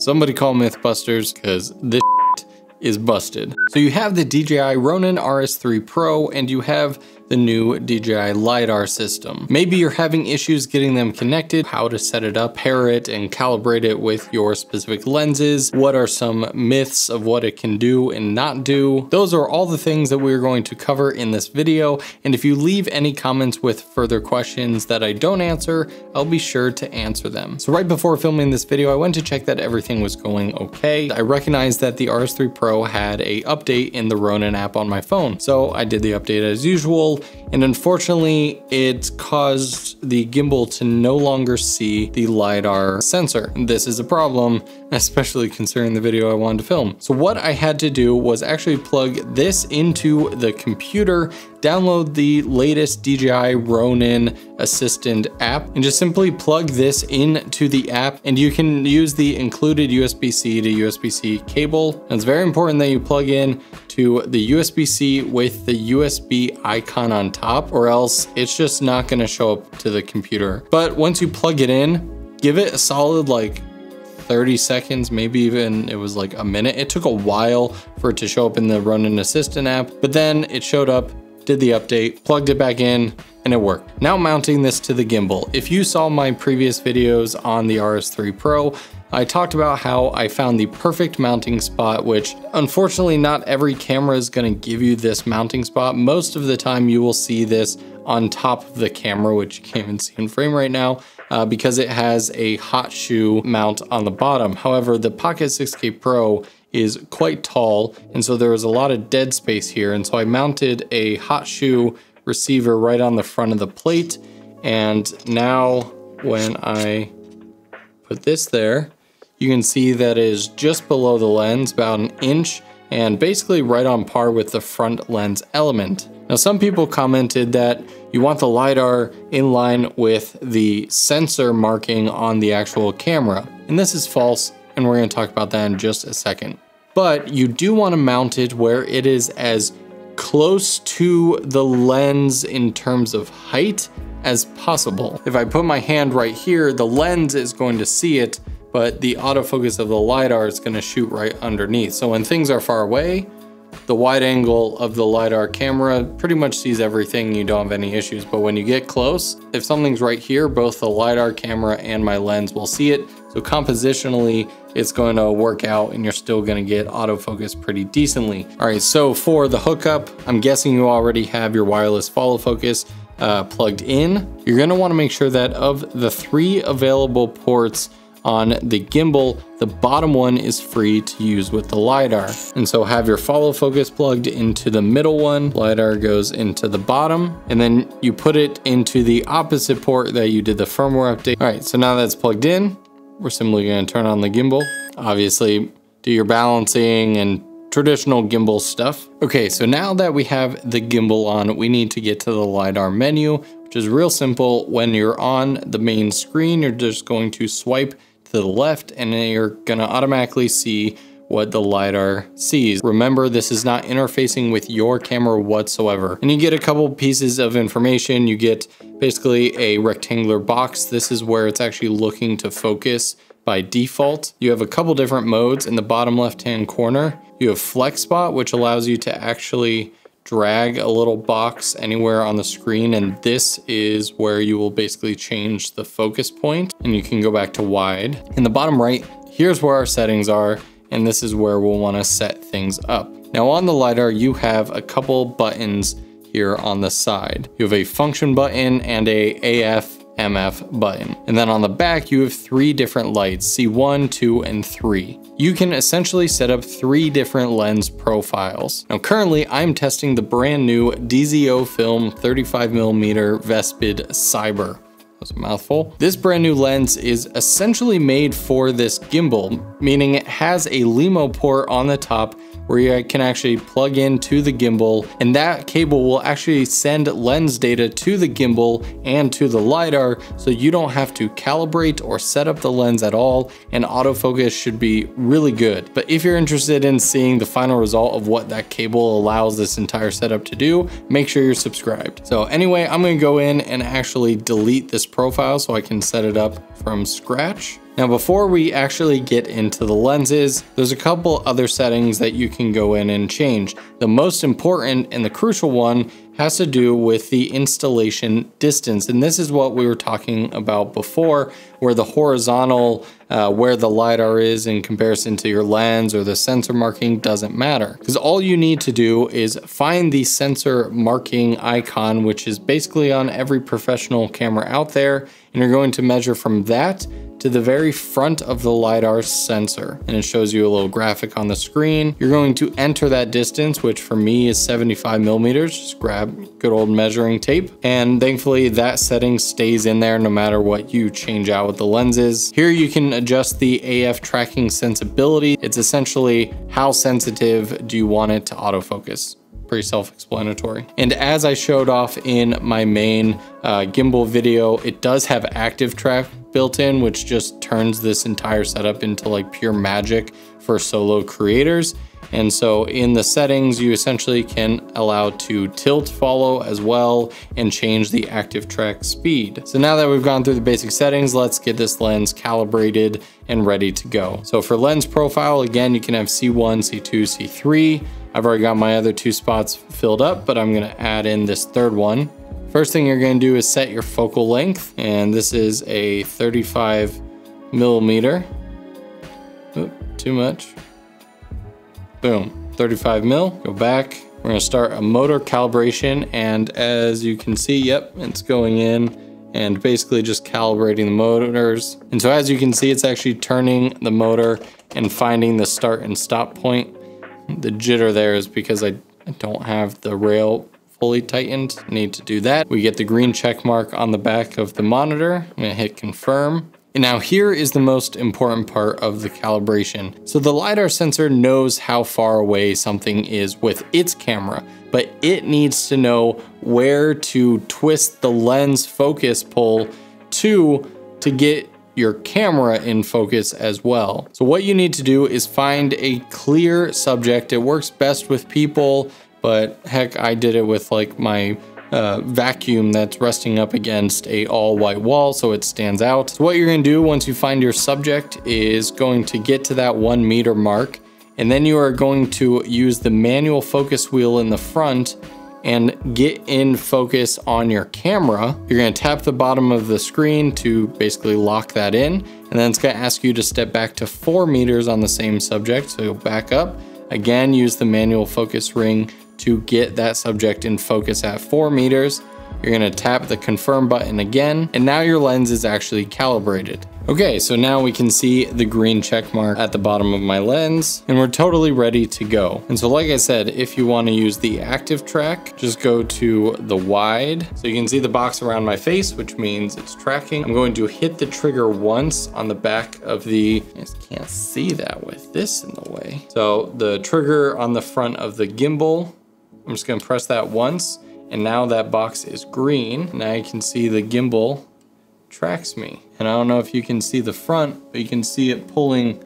Somebody call Mythbusters because this is busted. So you have the DJI Ronin RS3 Pro and you have the new DJI LiDAR system. Maybe you're having issues getting them connected, how to set it up, pair it, and calibrate it with your specific lenses. What are some myths of what it can do and not do? Those are all the things that we're going to cover in this video. And if you leave any comments with further questions that I don't answer, I'll be sure to answer them. So right before filming this video, I went to check that everything was going okay. I recognized that the RS3 Pro had a update in the Ronin app on my phone. So I did the update as usual and unfortunately it caused the gimbal to no longer see the LiDAR sensor. This is a problem, especially considering the video I wanted to film. So what I had to do was actually plug this into the computer, download the latest DJI Ronin Assistant app, and just simply plug this into the app, and you can use the included USB-C to USB-C cable. And it's very important that you plug in to the USB-C with the USB icon on top, or else it's just not gonna show up to the computer. But once you plug it in, give it a solid like 30 seconds, maybe even it was like a minute. It took a while for it to show up in the Ronin Assistant app, but then it showed up, did the update, plugged it back in, and it worked. Now mounting this to the gimbal. If you saw my previous videos on the RS3 Pro, I talked about how I found the perfect mounting spot, which unfortunately not every camera is gonna give you this mounting spot. Most of the time you will see this on top of the camera, which you can't even see in frame right now, uh, because it has a hot shoe mount on the bottom. However, the Pocket 6K Pro is quite tall, and so there was a lot of dead space here, and so I mounted a hot shoe receiver right on the front of the plate, and now when I put this there, you can see that is just below the lens, about an inch, and basically right on par with the front lens element. Now some people commented that you want the LiDAR in line with the sensor marking on the actual camera. And this is false, and we're gonna talk about that in just a second. But you do wanna mount it where it is as close to the lens in terms of height as possible. If I put my hand right here, the lens is going to see it, but the autofocus of the LiDAR is gonna shoot right underneath. So when things are far away, the wide angle of the LiDAR camera pretty much sees everything, you don't have any issues. But when you get close, if something's right here, both the LiDAR camera and my lens will see it. So compositionally, it's going to work out and you're still gonna get autofocus pretty decently. All right, so for the hookup, I'm guessing you already have your wireless follow focus uh, plugged in. You're gonna wanna make sure that of the three available ports on the gimbal, the bottom one is free to use with the LiDAR. And so have your follow focus plugged into the middle one, LiDAR goes into the bottom, and then you put it into the opposite port that you did the firmware update. All right, so now that's plugged in, we're simply gonna turn on the gimbal. Obviously, do your balancing and traditional gimbal stuff. Okay, so now that we have the gimbal on, we need to get to the LiDAR menu, which is real simple. When you're on the main screen, you're just going to swipe the left and then you're gonna automatically see what the LiDAR sees. Remember, this is not interfacing with your camera whatsoever. And you get a couple pieces of information. You get basically a rectangular box. This is where it's actually looking to focus by default. You have a couple different modes in the bottom left-hand corner. You have flex spot, which allows you to actually drag a little box anywhere on the screen and this is where you will basically change the focus point and you can go back to wide. In the bottom right, here's where our settings are and this is where we'll wanna set things up. Now on the LiDAR, you have a couple buttons here on the side. You have a function button and a AF MF button. And then on the back, you have three different lights, C1, 2, and 3. You can essentially set up three different lens profiles. Now currently, I'm testing the brand new DZO Film 35mm Vespid Cyber. A mouthful. This brand new lens is essentially made for this gimbal, meaning it has a LEMO port on the top where you can actually plug into the gimbal and that cable will actually send lens data to the gimbal and to the LiDAR so you don't have to calibrate or set up the lens at all and autofocus should be really good. But if you're interested in seeing the final result of what that cable allows this entire setup to do, make sure you're subscribed. So anyway, I'm gonna go in and actually delete this profile so I can set it up from scratch. Now before we actually get into the lenses, there's a couple other settings that you can go in and change. The most important and the crucial one has to do with the installation distance. And this is what we were talking about before, where the horizontal, uh, where the LiDAR is in comparison to your lens or the sensor marking doesn't matter. Because all you need to do is find the sensor marking icon, which is basically on every professional camera out there. And you're going to measure from that to the very front of the LiDAR sensor. And it shows you a little graphic on the screen. You're going to enter that distance, which for me is 75 millimeters. Just grab good old measuring tape. And thankfully that setting stays in there no matter what you change out with the lenses. Here you can adjust the AF tracking sensibility. It's essentially how sensitive do you want it to autofocus pretty self-explanatory. And as I showed off in my main uh, gimbal video, it does have active track built in, which just turns this entire setup into like pure magic for solo creators. And so in the settings, you essentially can allow to tilt follow as well and change the active track speed. So now that we've gone through the basic settings, let's get this lens calibrated and ready to go. So for lens profile, again, you can have C1, C2, C3. I've already got my other two spots filled up, but I'm gonna add in this third one First thing you're gonna do is set your focal length, and this is a 35 millimeter. Oop, too much. Boom, 35 mil, go back. We're gonna start a motor calibration, and as you can see, yep, it's going in and basically just calibrating the motors. And so as you can see, it's actually turning the motor and finding the start and stop point. The jitter there is because I, I don't have the rail fully tightened. Need to do that. We get the green check mark on the back of the monitor. I'm gonna hit confirm. And now here is the most important part of the calibration. So the LiDAR sensor knows how far away something is with its camera, but it needs to know where to twist the lens focus pull to to get your camera in focus as well. So what you need to do is find a clear subject. It works best with people but heck, I did it with like my uh, vacuum that's resting up against a all white wall so it stands out. So what you're gonna do once you find your subject is going to get to that one meter mark and then you are going to use the manual focus wheel in the front and get in focus on your camera. You're gonna tap the bottom of the screen to basically lock that in and then it's gonna ask you to step back to four meters on the same subject. So back up, again use the manual focus ring to get that subject in focus at four meters. You're gonna tap the confirm button again, and now your lens is actually calibrated. Okay, so now we can see the green check mark at the bottom of my lens, and we're totally ready to go. And so like I said, if you wanna use the active track, just go to the wide. So you can see the box around my face, which means it's tracking. I'm going to hit the trigger once on the back of the, I just can't see that with this in the way. So the trigger on the front of the gimbal, I'm just gonna press that once and now that box is green. Now you can see the gimbal tracks me. And I don't know if you can see the front, but you can see it pulling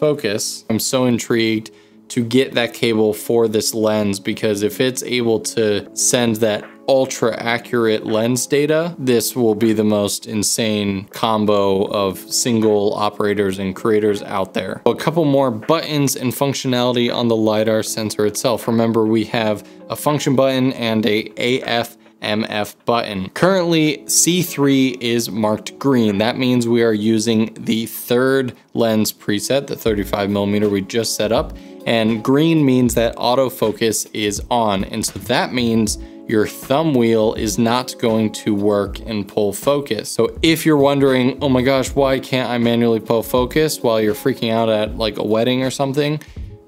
focus. I'm so intrigued to get that cable for this lens because if it's able to send that ultra accurate lens data, this will be the most insane combo of single operators and creators out there. A couple more buttons and functionality on the LiDAR sensor itself. Remember, we have a function button and a AF MF button. Currently, C3 is marked green. That means we are using the third lens preset, the 35 millimeter we just set up, and green means that autofocus is on. And so that means your thumb wheel is not going to work and pull focus. So if you're wondering, oh my gosh, why can't I manually pull focus while you're freaking out at like a wedding or something?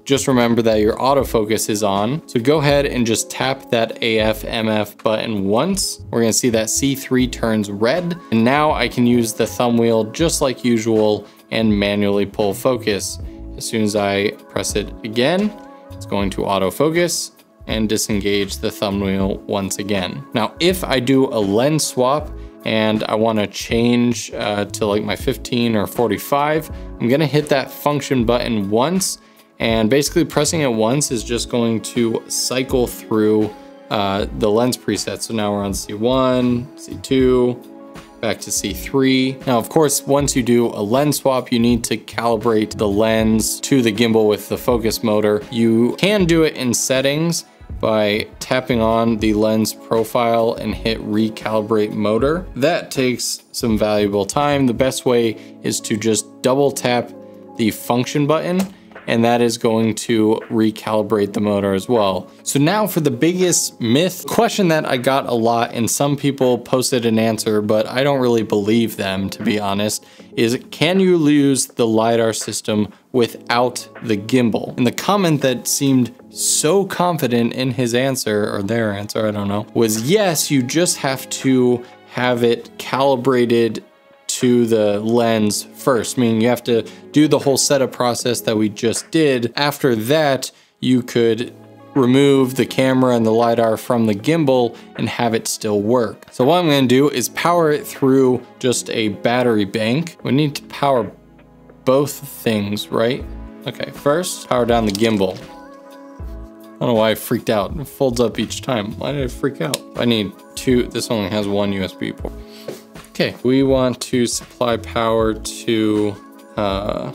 Just remember that your autofocus is on. So go ahead and just tap that AF MF button once. We're gonna see that C3 turns red. And now I can use the thumb wheel just like usual and manually pull focus. As soon as I press it again, it's going to autofocus and disengage the thumb wheel once again. Now, if I do a lens swap and I wanna change uh, to like my 15 or 45, I'm gonna hit that function button once and basically pressing it once is just going to cycle through uh, the lens preset. So now we're on C1, C2, back to C3. Now, of course, once you do a lens swap, you need to calibrate the lens to the gimbal with the focus motor. You can do it in settings by tapping on the lens profile and hit recalibrate motor. That takes some valuable time. The best way is to just double tap the function button and that is going to recalibrate the motor as well. So now for the biggest myth, question that I got a lot and some people posted an answer, but I don't really believe them to be honest, is can you lose the LiDAR system without the gimbal? And the comment that seemed so confident in his answer, or their answer, I don't know, was yes, you just have to have it calibrated to the lens first, meaning you have to do the whole setup process that we just did. After that, you could remove the camera and the LiDAR from the gimbal and have it still work. So what I'm gonna do is power it through just a battery bank. We need to power both things, right? Okay, first, power down the gimbal. I don't know why I freaked out. It folds up each time. Why did I freak out? I need two, this only has one USB port. Okay, we want to supply power to uh,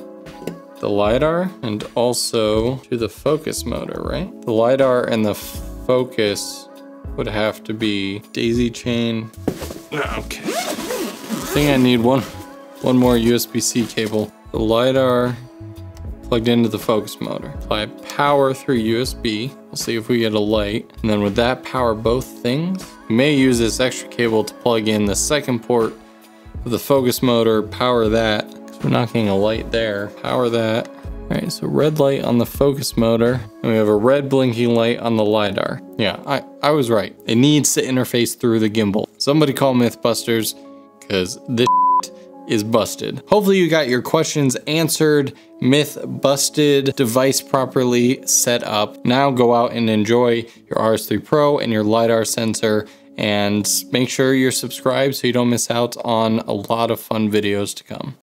the LiDAR and also to the focus motor, right? The LiDAR and the focus would have to be daisy chain. Okay. I think I need one, one more USB-C cable. The LiDAR plugged into the focus motor. Apply power through USB. We'll see if we get a light. And then would that power both things? We may use this extra cable to plug in the second port of the focus motor, power that, we're not getting a light there. Power that. All right, so red light on the focus motor, and we have a red blinking light on the LiDAR. Yeah, I, I was right. It needs to interface through the gimbal. Somebody call Mythbusters, because this is busted. Hopefully you got your questions answered, myth busted, device properly set up. Now go out and enjoy your RS3 Pro and your LiDAR sensor and make sure you're subscribed so you don't miss out on a lot of fun videos to come.